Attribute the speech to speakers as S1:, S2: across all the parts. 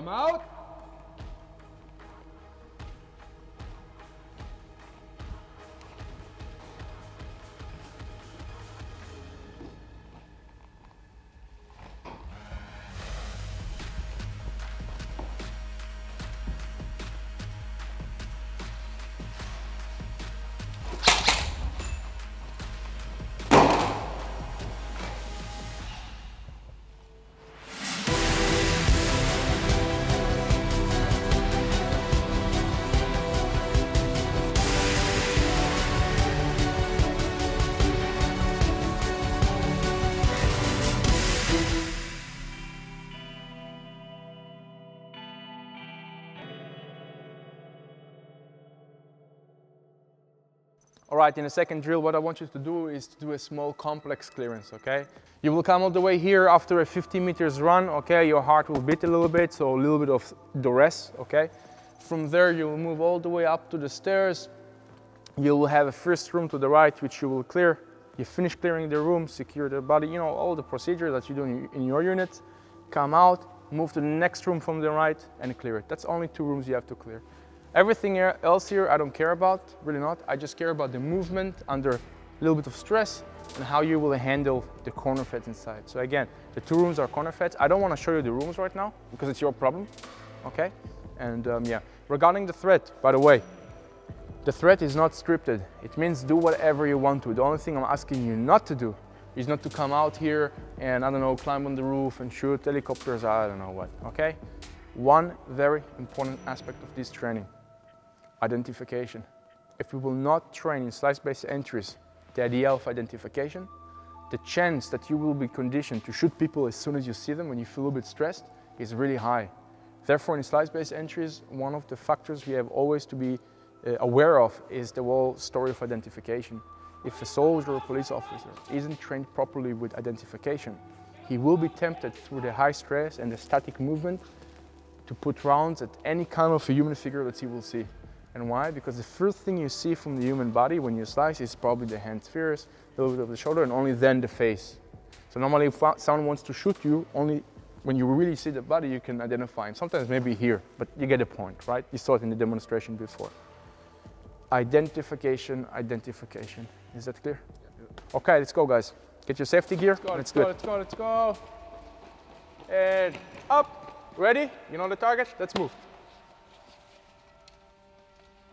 S1: Come out. All right, in the second drill, what I want you to do is to do a small complex clearance, okay? You will come all the way here after a 50 meters run, okay? Your heart will beat a little bit, so a little bit of duress, okay? From there, you will move all the way up to the stairs. You will have a first room to the right, which you will clear. You finish clearing the room, secure the body, you know, all the procedures that you do in your unit. Come out, move to the next room from the right and clear it. That's only two rooms you have to clear. Everything else here I don't care about, really not. I just care about the movement under a little bit of stress and how you will handle the corner feds inside. So again, the two rooms are corner feds. I don't want to show you the rooms right now because it's your problem, okay? And um, yeah, regarding the threat, by the way, the threat is not scripted. It means do whatever you want to. The only thing I'm asking you not to do is not to come out here and, I don't know, climb on the roof and shoot helicopters, I don't know what, okay? One very important aspect of this training identification. If we will not train in slice-based entries the idea of identification, the chance that you will be conditioned to shoot people as soon as you see them when you feel a bit stressed is really high. Therefore, in slice-based entries, one of the factors we have always to be uh, aware of is the whole story of identification. If a soldier or police officer isn't trained properly with identification, he will be tempted through the high stress and the static movement to put rounds at any kind of a human figure that he will see. And why? Because the first thing you see from the human body when you slice is probably the hand spheres, a little bit of the shoulder, and only then the face. So normally if someone wants to shoot you, only when you really see the body, you can identify him. Sometimes maybe here, but you get the point, right? You saw it in the demonstration before. Identification, identification. Is that clear? Okay, let's go, guys. Get your safety gear.
S2: Let's go,
S1: let's
S2: go, let's go, let's go. And up. Ready? You know the target? Let's move.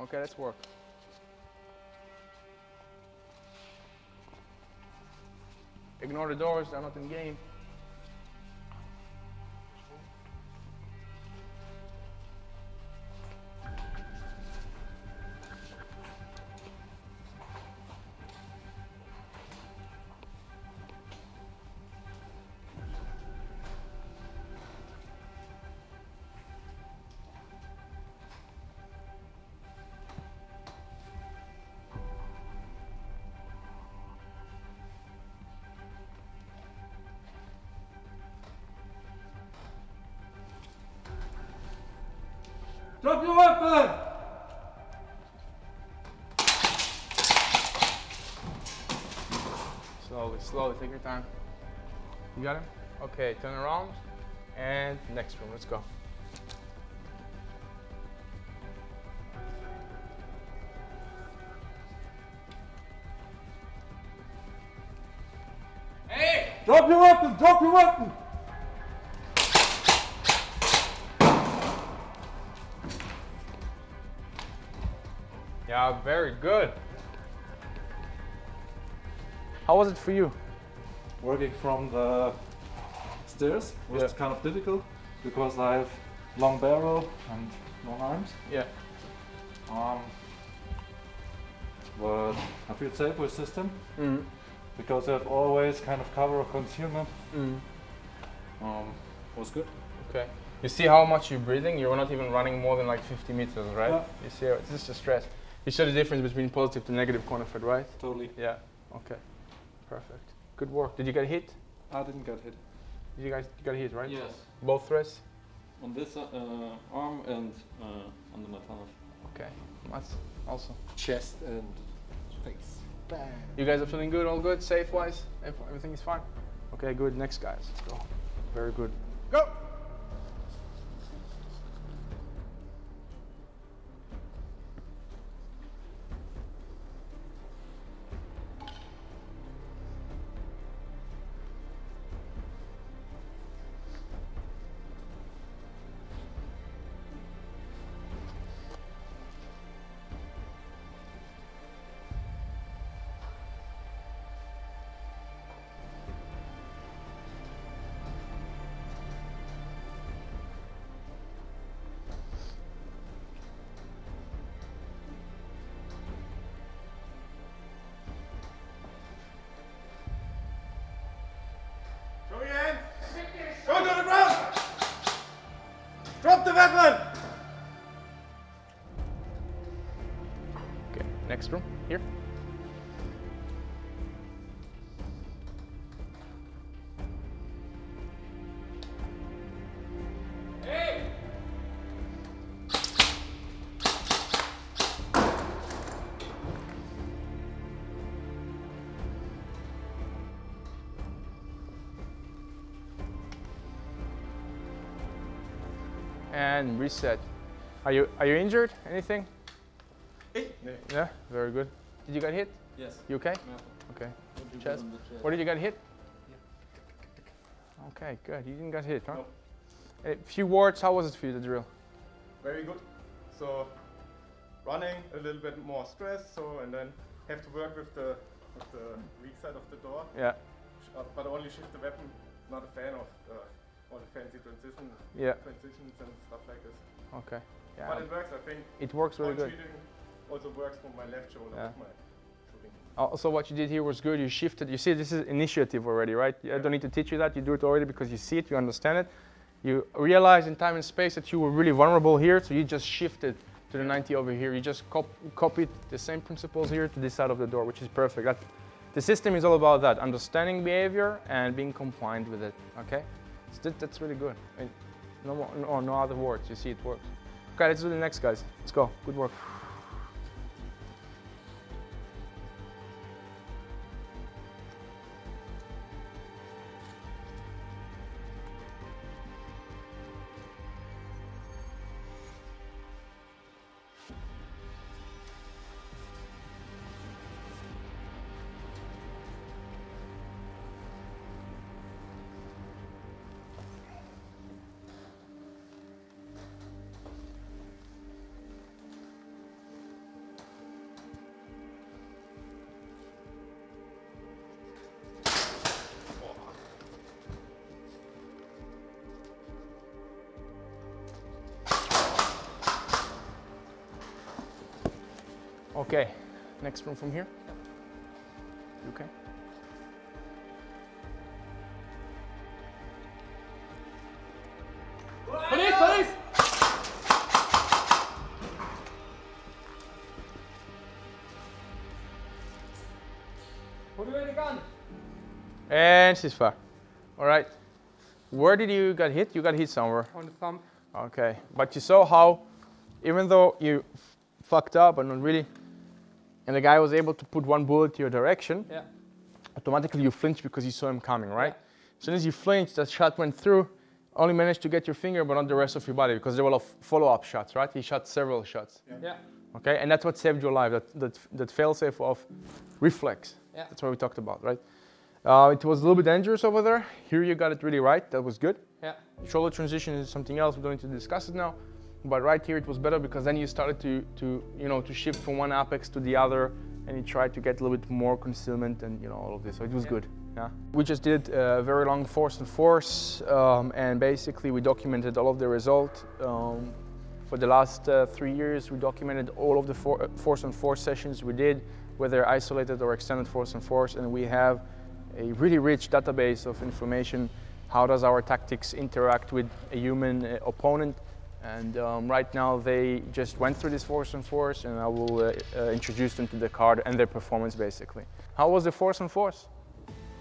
S2: Okay, let's work. Ignore the doors, they're not in game.
S1: Drop your weapon!
S2: Slowly, slowly, take your time. You got him? Okay, turn around. And next room, let's go. Hey!
S1: Drop your weapon! Drop your weapon!
S2: Yeah, very good.
S1: How was it for you?
S3: Working from the stairs was
S2: Yeah.
S3: kind of difficult because I have long barrel and long arms.
S2: Yeah.
S3: Um, but I feel safe with system
S2: Mm.
S3: because I have always kind of cover of concealment.
S2: Mm.
S3: Um, was good.
S2: Okay. You see how much you're breathing? You're not even running more than like 50 meters, right?
S3: Yeah.
S2: You see, how- it's just a stress. You saw the difference between positive to negative corner fed, right?
S3: Totally.
S2: Yeah. Okay. Perfect. Good work. Did you get hit?
S3: I didn't get hit.
S2: Did you guys you got hit, right?
S3: Yes.
S2: Both threats?
S3: On this uh, arm and uh, under my tunnel.
S2: Okay. That's awesome.
S4: chest and face. Bang.
S2: You guys are feeling good? All good? Safe wise? Ev- Everything is fine? Okay, good. Next guys. Let's go. Very good. Go!
S1: Here. and reset. Are you are you injured? Anything? Eh. Yeah, very good. Did you get hit?
S3: Yes.
S1: You okay? Okay. Chest. Where did you get hit? Okay, good. You didn't get hit, huh?
S5: No.
S1: A few words. How was it for you, the drill?
S5: Very good. So running a little bit more stress. So and then have to work with the with the weak side of the door,
S1: Yeah.
S5: sh- uh, but only shift the weapon. Not a fan of uh, all the fancy transition
S1: Yeah.
S5: transitions and stuff like this.
S1: Okay. Yeah.
S5: But it works. I think
S1: It works really
S5: point
S1: good.
S5: Also works for my left shoulder
S1: Yeah.
S5: my shooting.
S1: Oh, also, what you did here was good. You shifted. You see, this is initiative already, right? I don't need to teach you that. You do it already because you see it, you understand it. You realize in time and space that you were really vulnerable here, so you just shifted to the 90 over here. You just cop- copied the same principles here to this side of the door, which is perfect. That, the system is all about that, understanding behavior and being compliant with it. Okay, so that, that's really good. I mean, no, more, no, no other words. You see, it works. Okay, let's do the next, guys. Let's go. Good work. Okay, next room from here. You okay? Police, police! Put away the gun. And ceasefire. All right. Where did you get hit? You got hit somewhere.
S2: On the thumb.
S1: Okay, but you saw how, even though you fucked up and not really, and the guy was able to put one bullet to your direction,
S2: Yeah.
S1: automatically you flinched because you saw him coming, right? Yeah. As soon as you flinched, that shot went through, only managed to get your finger, but not the rest of your body because there were a lot of follow-up shots, right? He shot several shots.
S2: Yeah.
S1: Okay, and that's what saved your life. That that that fail-safe of reflex.
S2: Yeah.
S1: That's what we talked about, right? Uh, it was a little bit dangerous over there. Here you got it really right. That was good.
S2: Yeah.
S1: Shoulder transition is something else. We don't need to discuss it now. But right here it was better because then you started to, to you know to shift from one apex to the other, and you tried to get a little bit more concealment and you know all of this. So it was
S2: Yeah.
S1: good. Yeah. We just did a very long force and force, um, and basically we documented all of the result. Um, for the last uh, three years, we documented all of the for, uh, force and force sessions we did, whether isolated or extended force and force, and we have a really rich database of information. How does our tactics interact with a human uh, opponent? And um, right now, they just went through this force on force, and I will uh, uh, introduce them to the card and their performance, basically. How was the force on force?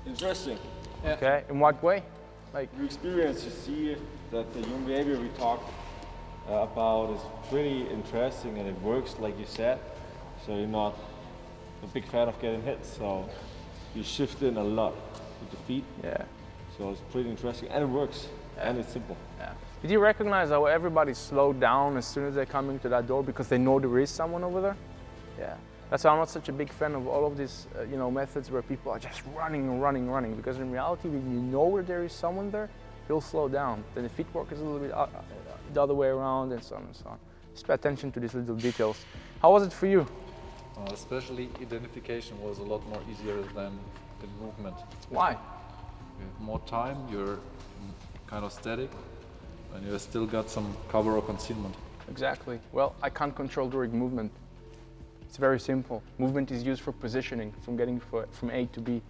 S6: Interesting.
S2: Yeah.
S1: Okay, in what way? Like,
S6: You experience, you see that the human behavior we talked uh, about is pretty interesting and it works like you said. So you're not a big fan of getting hit, so you shift in a lot with the feet.
S1: yeah.
S6: So it's pretty interesting and it works and it's simple.
S1: Yeah. Did you recognize how everybody slowed down as soon as they come into that door because they know there is someone over there? Yeah. That's why I'm not such a big fan of all of these, uh, you know, methods where people are just running and running, and running. Because in reality, when you know where there is someone there, you'll slow down. Then the footwork is a little bit uh, uh, the other way around, and so on and so on. Just pay attention to these little details. How was it for you?
S3: Uh, especially identification was a lot more easier than the movement.
S1: Why?
S3: You have more time, you're kind of static, and you still got some cover or concealment.
S1: Exactly. Well, I can't control during movement. It's very simple. Movement is used for positioning, from getting from A to B.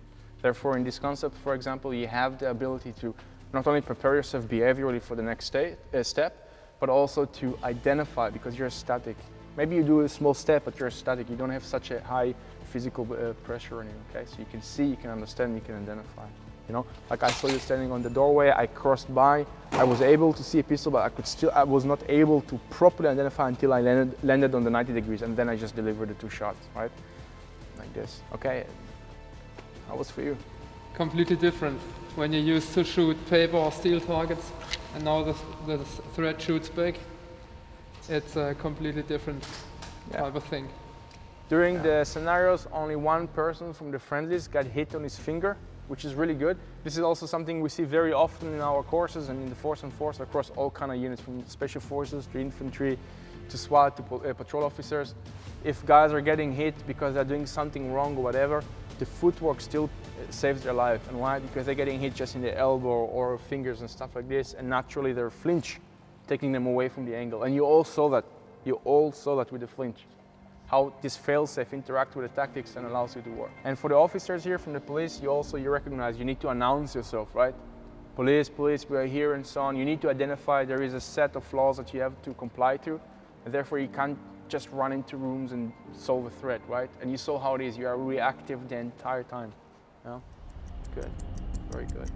S1: Therefore, in this concept, for example, you have the ability to not only prepare yourself behaviorally for the next sta- uh, step, but also to identify, because you're static. Maybe you do a small step, but you're static. You don't have such a high physical uh, pressure on you. Okay, so you can see, you can understand, you can identify. You know, like I saw you standing on the doorway. I crossed by. I was able to see a pistol, but I could still. I was not able to properly identify until I landed, landed on the 90 degrees, and then I just delivered the two shots, right? Like this. Okay. How was for you?
S7: Completely different. When you used to shoot paper or steel targets, and now the, the thread shoots back, it's a completely different
S1: Yeah.
S7: type of thing.
S1: During the scenarios, only one person from the friendlies got hit on his finger, which is really good. This is also something we see very often in our courses and in the force and force across all kind of units, from special forces to infantry to SWAT to uh, patrol officers. If guys are getting hit because they're doing something wrong or whatever, the footwork still uh, saves their life. And why? Because they're getting hit just in the elbow or fingers and stuff like this, and naturally they're flinch, taking them away from the angle. And you all saw that. You all saw that with the flinch how this fail-safe interact with the tactics and allows you to work. And for the officers here from the police, you also you recognize you need to announce yourself, right? Police, police, we are here and so on. You need to identify there is a set of laws that you have to comply to, and therefore you can't just run into rooms and solve a threat, right? And you saw how it is. You are reactive the entire time. Know? Good, very good.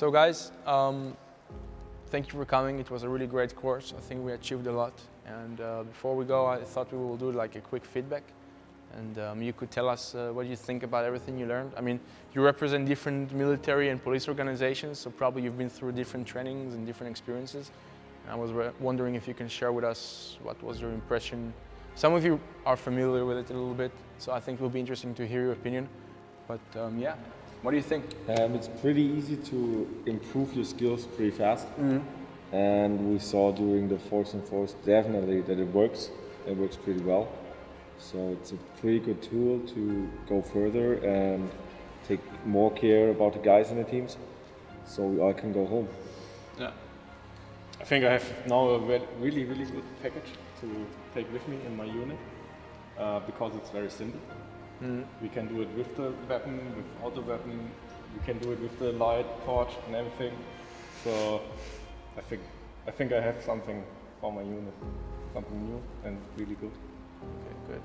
S1: So guys, um, thank you for coming. It was a really great course. I think we achieved a lot. And uh, before we go, I thought we will do like a quick feedback. And um, you could tell us uh, what you think about everything you learned. I mean, you represent different military and police organizations, so probably you've been through different trainings and different experiences. And I was wondering if you can share with us what was your impression. Some of you are familiar with it a little bit, so I think it will be interesting to hear your opinion. But um, yeah, what do you think?
S6: Um, it's pretty easy to improve your skills pretty fast. And we saw during the Force and Force definitely that it works. It works pretty well. So it's a pretty good tool to go further and take more care about the guys in the teams. So we all can go home.
S5: Yeah. I think I have now a really, really good package to take with me in my unit uh, because it's very simple. We can do it with the weapon, without the weapon. We can do it with the light, torch, and everything. So I think I think I have something for my unit, something new and really good.
S1: Okay, good.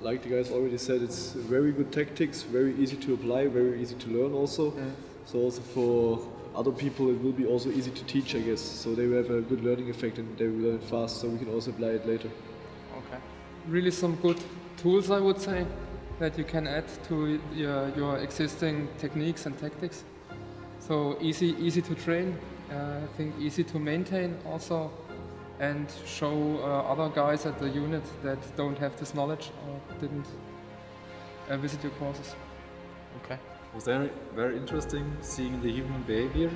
S8: like the guys already said, it's very good tactics, very easy to apply, very easy to learn also. Mm. So also for other people, it will be also easy to teach, I guess. So they will have a good learning effect and they will learn fast, so we can also apply it later.
S1: Okay.
S7: Really some good tools, I would say, that you can add to your, your existing techniques and tactics. So easy, easy to train. Uh, I think easy to maintain also, and show uh, other guys at the unit that don't have this knowledge or didn't uh, visit your courses.
S1: Okay.
S3: It was very, very interesting seeing the human behavior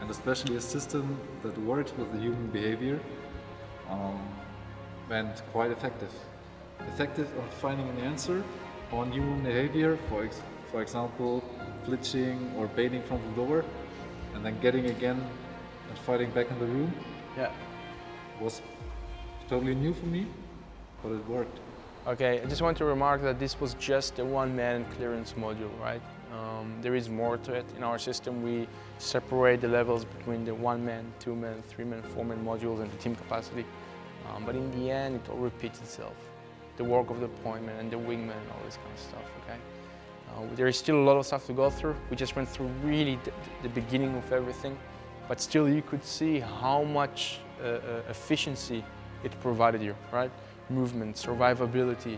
S3: and especially a system that works with the human behavior um, went quite effective. Effective on finding an answer on human behavior, for, ex- for example, flinching or baiting from the door and then getting again and fighting back in the room
S1: Yeah.
S3: was totally new for me, but it worked.
S1: Okay, I just want to remark that this was just a one-man clearance module, right? Um, there is more to it. In our system, we separate the levels between the one-man, two-man, three-man, four-man modules and the team capacity. Um, but in the end, it all repeats itself. The work of the pointman and the wingman and all this kind of stuff, okay? Uh, there is still a lot of stuff to go through. We just went through really the, the beginning of everything, but still you could see how much uh, uh, efficiency it provided you, right? Movement, survivability,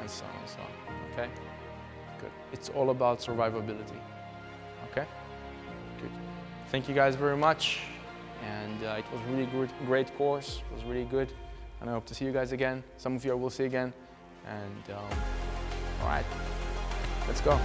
S1: and so on and so on, okay? Good. It's all about survivability, okay? Good. Thank you guys very much, and uh, it was really good, great course. It was really good, and I hope to see you guys again. Some of you I will see again, and um, all right. Let's go.